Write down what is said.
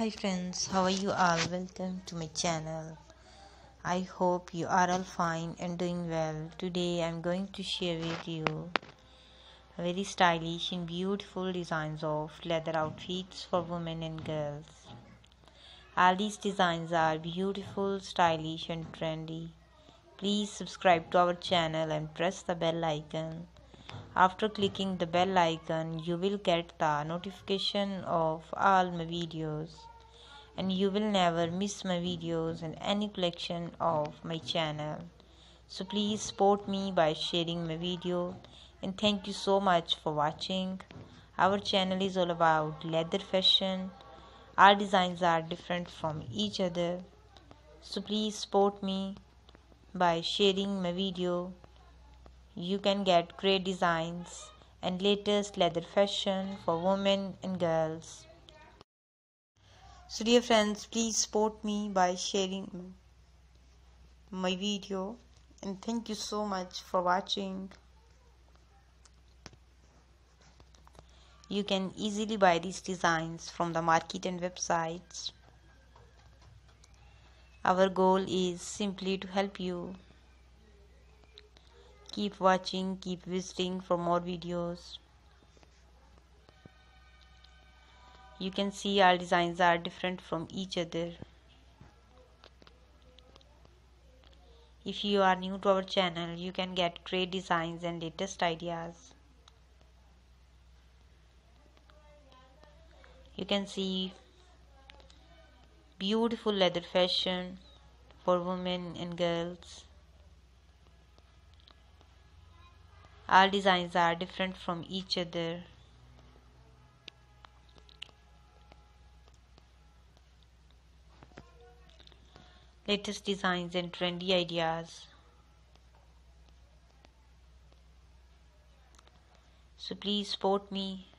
Hi friends, how are you all? Welcome to my channel. I hope you are all fine and doing well. Today I'm going to share with you very stylish and beautiful designs of leather outfits for women and girls. All these designs are beautiful, stylish and trendy. Please subscribe to our channel and press the bell icon after clicking the bell icon, you will get the notification of all my videos and you will never miss my videos in any collection of my channel. So please support me by sharing my video and thank you so much for watching. Our channel is all about leather fashion. Our designs are different from each other. So please support me by sharing my video you can get great designs and latest leather fashion for women and girls. So dear friends, please support me by sharing my video and thank you so much for watching. You can easily buy these designs from the market and websites. Our goal is simply to help you keep watching keep visiting for more videos. You can see our designs are different from each other. If you are new to our channel you can get great designs and latest ideas. You can see beautiful leather fashion for women and girls all designs are different from each other. Latest designs and trendy ideas. So please support me